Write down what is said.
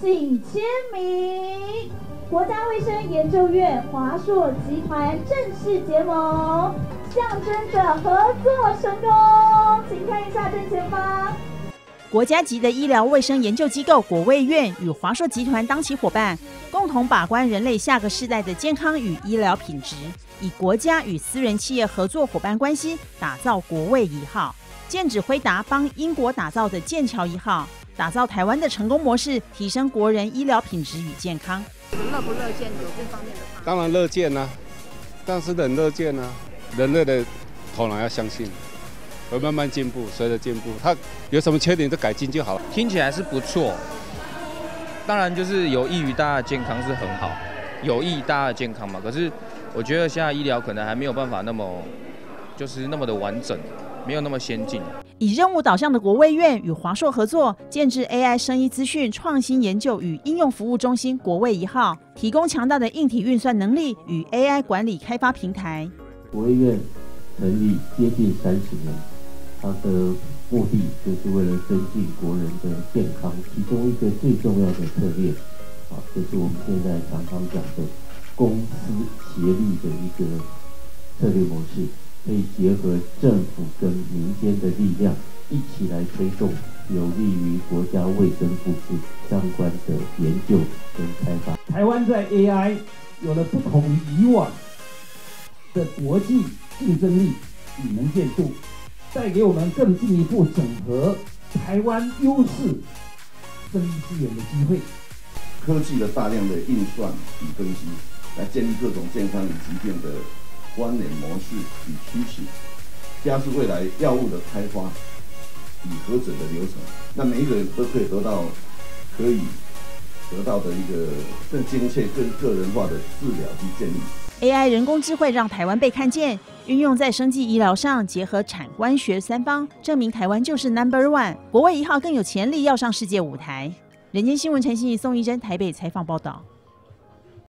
请签名。国家卫生研究院华硕集团正式结盟，象征着合作成功。请看一下正前方。国家级的医疗卫生研究机构国卫院与华硕集团当起伙伴，共同把关人类下个世代的健康与医疗品质，以国家与私人企业合作伙伴关系，打造国卫一号。剑指辉达帮英国打造的剑桥一号，打造台湾的成功模式，提升国人医疗品质与健康。乐不乐见有这方面的？当然乐见呐，但是很乐见呐，人类的头脑要相信。会慢慢进步，随着进步，它有什么缺点就改进就好了。听起来是不错，当然就是有益于大家的健康是很好，有益大家的健康嘛。可是我觉得现在医疗可能还没有办法那么，就是那么的完整，没有那么先进。以任务导向的国卫院与华硕合作，建制 AI 生医资讯创新研究与应用服务中心国卫一号，提供强大的硬体运算能力与 AI 管理开发平台。国卫院成立接近三十年。它的目的就是为了增进国人的健康，其中一个最重要的策略，啊，就是我们现在常常讲的公私协力的一个策略模式，可以结合政府跟民间的力量，一起来推动有利于国家卫生福祉相关的研究跟开发。台湾在 AI 有了不同于以往的国际竞争力与能见度。带给我们更进一步整合台湾优势生意资源的机会。科技的大量的运算与分析，来建立各种健康与疾病的关联模式与趋势，加速未来药物的开发与核准的流程。那每一个人都可以得到可以得到的一个更精确、更个人化的治疗及建议。AI 人工智慧让台湾被看见，运用在生技医疗上，结合产官学三方，证明台湾就是 Number One，国卫一号更有潜力要上世界舞台。人间新闻陈信怡、宋一珍台北采访报道。